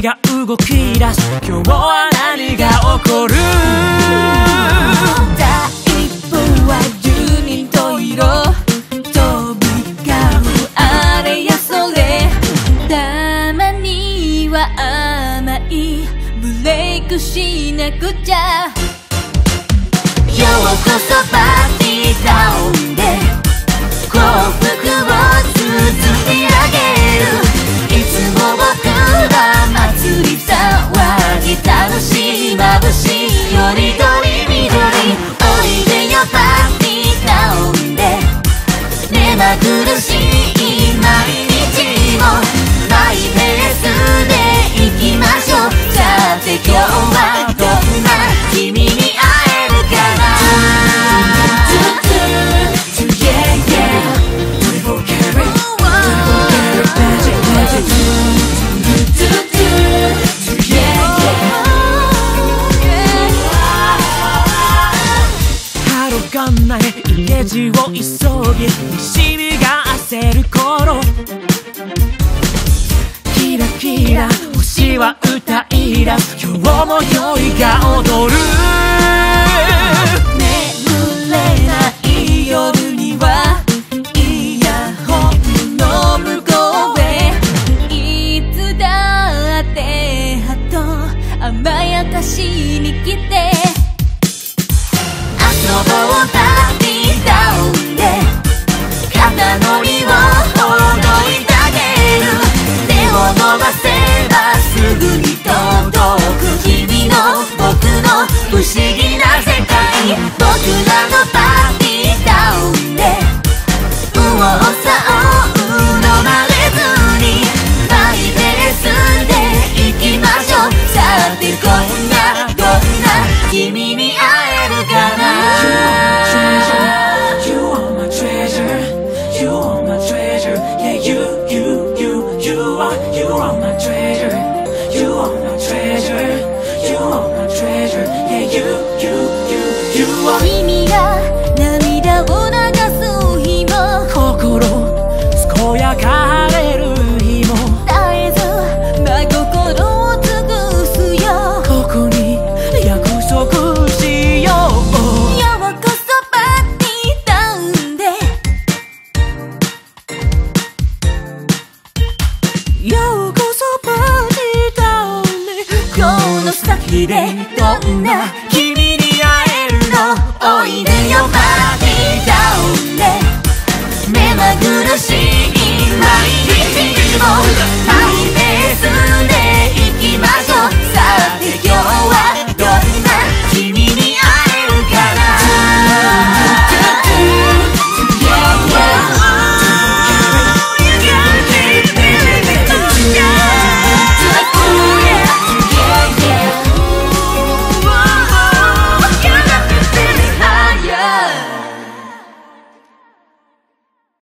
が動き出す今日は何が起こる第一歩は十人十色飛び交うあれやそれ。たまには甘い。ブレイクしなくちゃ。ようこそ。よりがな？い家路を急ぎ西日が焦る頃。キラキラ星は歌い出す。今日も酔いが踊る。思議な世界僕らのパーティータウンで右往左往飲まれずにマイペースで行きましょうさてこんなどんな君に会えるかな You are my treasure You are my treasure Yeah you, you, you, you are You are my treasure You are my treasure You are treasure. Yeah you, you, you, you are 駅でどんな君に会えるの？おいでよパーティーダウンで。目まぐるしい毎日を